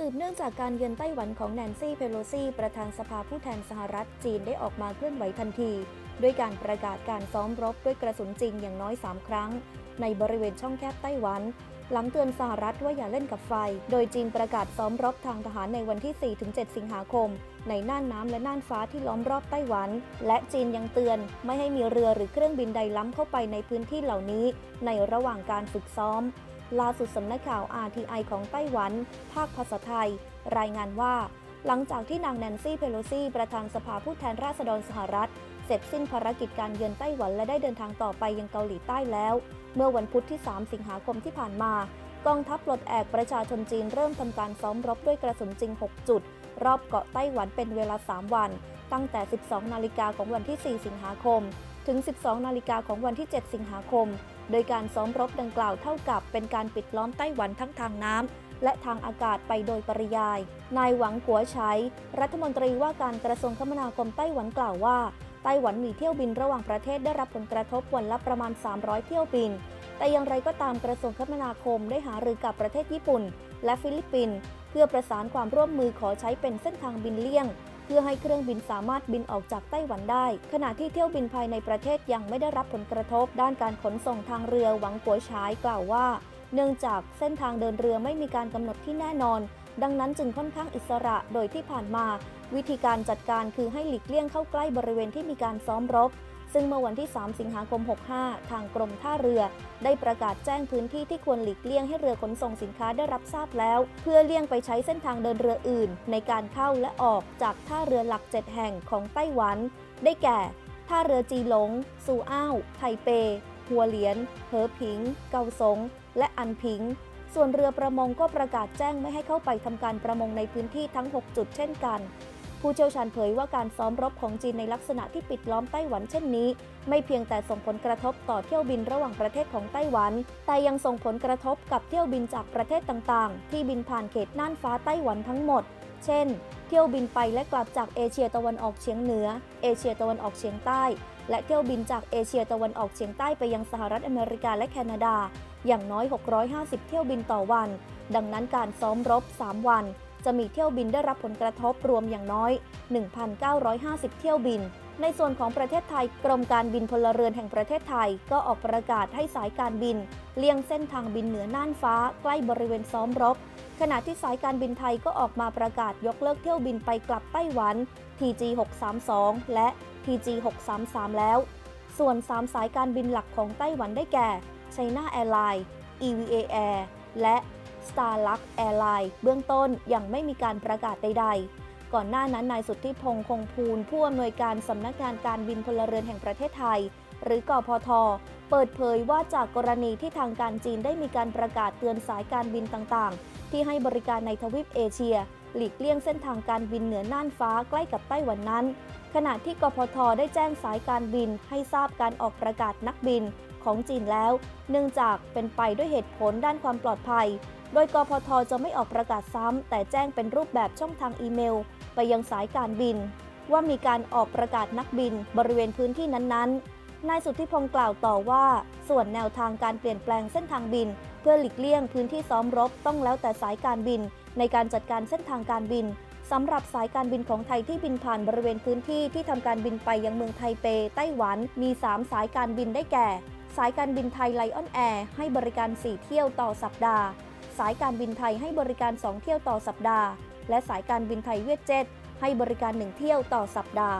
สืบเนื่องจากการเยือนไต้หวันของแนนซี่เพโลซีประธานสภาผู้แทนสหรัฐจีนได้ออกมาเคลื่อนไหวทันที ด้วยการประกาศการซ้อมรบด้วยกระสุนจริงอย่างน้อย 3 ครั้ง ในบริเวณช่องแคบไต้หวัน หลังเตือนสหรัฐว่าอย่าเล่นกับไฟ โดยจีนประกาศซ้อมรบทางทหารในวันที่ 4-7 สิงหาคม ในน่านน้ำและน่านฟ้าที่ล้อมรอบไต้หวัน และจีนยังเตือนไม่ให้มีเรือหรือเครื่องบินใดล้ำเข้าไปในพื้นที่เหล่านี้ ในระหว่างการฝึกซ้อม ล่าสุดสำนักข่าว RTI ของไต้หวัน ภาคภาษาไทย รายงานว่า หลังจากที่นางแนนซี่เพโลซีประธานสภาผู้แทนราษฎรสหรัฐ เสร็จสิ้นภารกิจการเยือนไต้หวันและได้เดินทางต่อไปยังเกาหลีใต้แล้ว เมื่อวันพุธที่ 3 สิงหาคมที่ผ่านมา กองทัพปลดแอกประชาชนจีนเริ่มทำการซ้อมรบด้วยกระสุนจริง 6 จุด รอบเกาะไต้หวันเป็นเวลา 3 วัน ตั้งแต่ 12 นาฬิกาของวันที่ 4 สิงหาคม ถึง 12 นาฬิกาของวันที่ 7 สิงหาคม โดยการซ้อมรบดังกล่าวเท่ากับเป็นการปิดล้อมไต้หวันทั้งทางน้ำและทางอากาศไปโดยปริยาย นายหวังกัวใช้ รัฐมนตรีว่าการกระทรวงคมนาคมไต้หวันกล่าวว่า ไต้หวันมีเที่ยวบินระหว่างประเทศได้รับผลกระทบวันละประมาณ 300 เที่ยวบิน แต่อย่างไรก็ตามกระทรวงคมนาคมได้หารือกับประเทศญี่ปุ่น และฟิลิปปินส์เพื่อประสานความร่วมมือขอใช้เป็นเส้นทางบินเลี่ยง เพื่อให้เครื่องบินสามารถบินออกจากไต้หวันได้ ขณะที่เที่ยวบินภายในประเทศยังไม่ได้รับผลกระทบ ด้านการขนส่งทางเรือหวังกัวชายกล่าวว่า เนื่องจากเส้นทางเดินเรือไม่มีการกำหนดที่แน่นอน ดังนั้นจึงค่อนข้างอิสระโดยที่ผ่านมา วิธีการจัดการคือให้หลีกเลี่ยงเข้าใกล้บริเวณที่มีการซ้อมรบ ซึ่งเมื่อวันที่ 3 สิงหาคม 65 ทางกรมท่าเรือ ได้ประกาศแจ้งพื้นที่ที่ควรหลีกเลี่ยงให้เรือขนส่งสินค้าได้รับทราบแล้ว เพื่อเลี่ยงไปใช้เส้นทางเดินเรืออื่น ในการเข้าและออกจากท่าเรือหลัก 7 แห่งของไต้หวัน ได้แก่ ท่าเรือจีหลงซูอ้าว ไทเป หัวเหลียน เหอผิง เกาสง และอันผิง ส่วนเรือประมงก็ประกาศแจ้งไม่ให้เข้าไปทำการประมงในพื้นที่ทั้ง 6 จุดเช่นกัน ผู้เชี่ยวชาญเผยว่าการซ้อมรบของจีนในลักษณะที่ปิดล้อมไต้หวันเช่นนี้ ไม่เพียงแต่ส่งผลกระทบต่อเที่ยวบินระหว่างประเทศของไต้หวัน แต่ยังส่งผลกระทบกับเที่ยวบินจากประเทศต่างๆ ที่บินผ่านเขตน่านฟ้าไต้หวันทั้งหมด เช่น เที่ยวบินไปและกลับจากเอเชียตะวันออกเฉียงเหนือ เอเชียตะวันออกเฉียงใต้ และเที่ยวบินจากเอเชียตะวันออกเฉียงใต้ไปยังสหรัฐอเมริกาและแคนาดา อย่างน้อย 650 เที่ยวบินต่อวัน ดังนั้นการซ้อมรบ 3 วัน จะมีเที่ยวบินได้รับผลกระทบรวมอย่างน้อย 1,950 เที่ยวบิน ในส่วนของประเทศไทยกรมการบินพลเรือนแห่งประเทศไทย ก็ออกประกาศให้สายการบิน เลี่ยงเส้นทางบินเหนือน่านฟ้า ใกล้บริเวณซ้อมรบ ขณะที่สายการบินไทยก็ออกมาประกาศยกเลิกเที่ยวบินไปกลับไต้หวัน TG 632และ TG 633แล้ว ส่วน 3 สายการบินหลักของไต้หวันได้แก่ China Airlines EVA Air และ Starlux Airline เบื้องต้นยังไม่มีการประกาศใด ๆ ก่อนหน้านั้นนายสุทธิพงษ์คงภูลผู้อำนวยการสำนักงานการบินพลเรือนแห่งประเทศไทย หรือกอพท เปิดเผยว่าจากกรณีที่ทางการจีนได้มีการประกาศเตือนสายการบินต่างๆ ที่ให้บริการในทวีปเอเชีย หลีกเลี่ยงเส้นทางการบินเหนือน่านฟ้าใกล้กับไต้หวันนั้น ขณะที่กพทได้แจ้งสายการบินให้ทราบการออกประกาศนักบิน ของจีนแล้ว เนื่องจากเป็นไปด้วยเหตุผลด้านความปลอดภัย โดยกพทจะไม่ออกประกาศซ้ำ แต่แจ้งเป็นรูปแบบช่องทางอีเมล ไปยังสายการบิน ว่ามีการออกประกาศนักบินบริเวณพื้นที่นั้นๆ นายสุทธิพงศ์กล่าวต่อว่า ส่วนแนวทางการเปลี่ยนแปลงเส้นทางบิน เพื่อหลีกเลี่ยงพื้นที่ซ้อมรบต้องแล้วแต่สายการบิน ในการจัดการเส้นทางการบินสำหรับสายการบินของไทยที่บินผ่านบริเวณพื้นที่ที่ทำการบินไปยังเมืองไทเป ไต้หวัน มี 3 สายการบินได้แก่ สายการบินไทยไลออนแอร์ให้บริการ 4 เที่ยวต่อสัปดาห์ สายการบินไทยให้บริการ 2 เที่ยวต่อสัปดาห์ และสายการบินไทยเวียดเจ็ตให้บริการ 1 เที่ยวต่อสัปดาห์